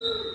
you